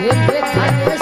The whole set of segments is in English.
धन धन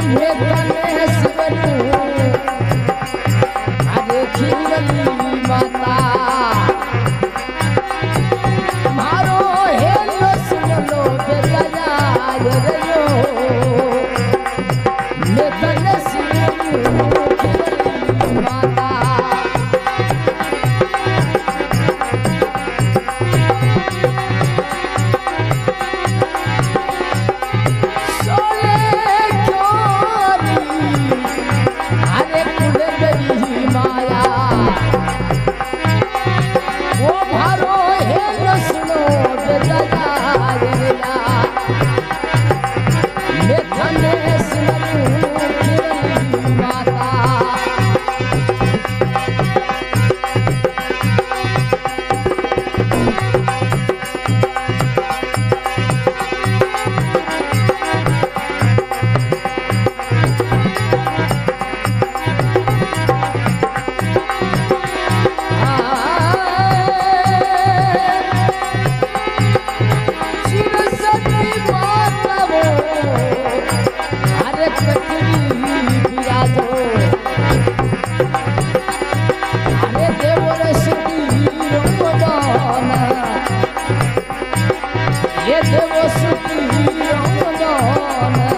माता Mm-hmm. মন